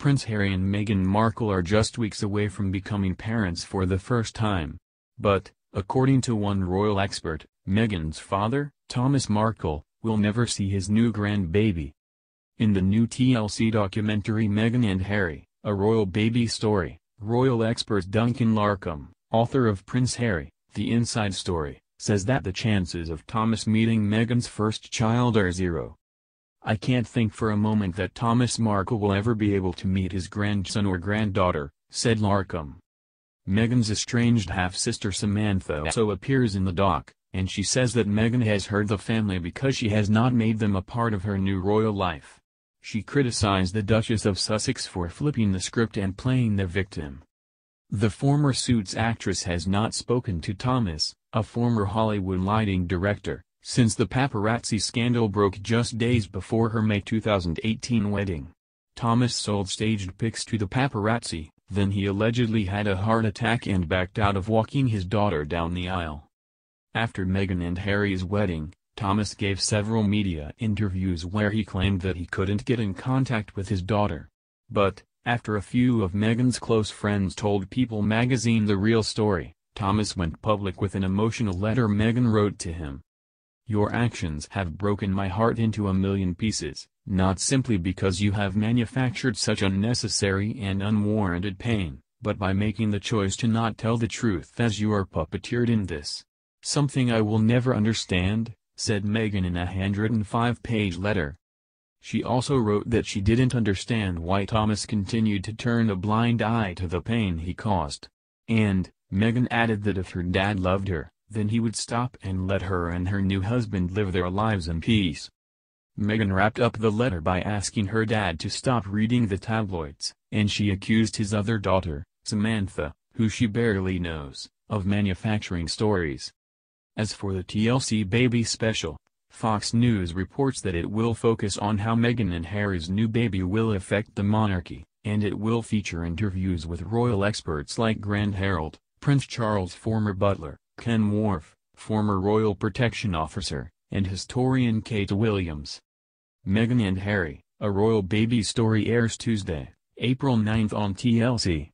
Prince Harry and Meghan Markle are just weeks away from becoming parents for the first time. But, according to one royal expert, Meghan's father, Thomas Markle, will never see his new grandbaby. In the new TLC documentary Meghan and Harry, A Royal Baby Story, royal expert Duncan Larcombe, author of Prince Harry, The Inside Story, says that the chances of Thomas meeting Meghan's first child are zero. I can't think for a moment that Thomas Markle will ever be able to meet his grandson or granddaughter, said Larcombe. Meghan's estranged half-sister Samantha also appears in the doc, and she says that Meghan has hurt the family because she has not made them a part of her new royal life. She criticized the Duchess of Sussex for flipping the script and playing the victim. The former Suits actress has not spoken to Thomas, a former Hollywood lighting director, since the paparazzi scandal broke just days before her May 2018 wedding. Thomas sold staged pics to the paparazzi, then he allegedly had a heart attack and backed out of walking his daughter down the aisle. After Meghan and Harry's wedding, Thomas gave several media interviews where he claimed that he couldn't get in contact with his daughter. But, after a few of Meghan's close friends told People magazine the real story, Thomas went public with an emotional letter Meghan wrote to him. Your actions have broken my heart into a million pieces, not simply because you have manufactured such unnecessary and unwarranted pain, but by making the choice to not tell the truth as you are puppeteered in this. Something I will never understand, said Meghan in a 105-page letter. She also wrote that she didn't understand why Thomas continued to turn a blind eye to the pain he caused. And, Meghan added that if her dad loved her, then he would stop and let her and her new husband live their lives in peace. Meghan wrapped up the letter by asking her dad to stop reading the tabloids, and she accused his other daughter, Samantha, who she barely knows, of manufacturing stories. As for the TLC baby special, Fox News reports that it will focus on how Meghan and Harry's new baby will affect the monarchy, and it will feature interviews with royal experts like Grant Harrold, Prince Charles' former butler, Ken Wharfe, former royal protection officer, and historian Kate Williams. Meghan and Harry, a royal baby story airs Tuesday, April 9 on TLC.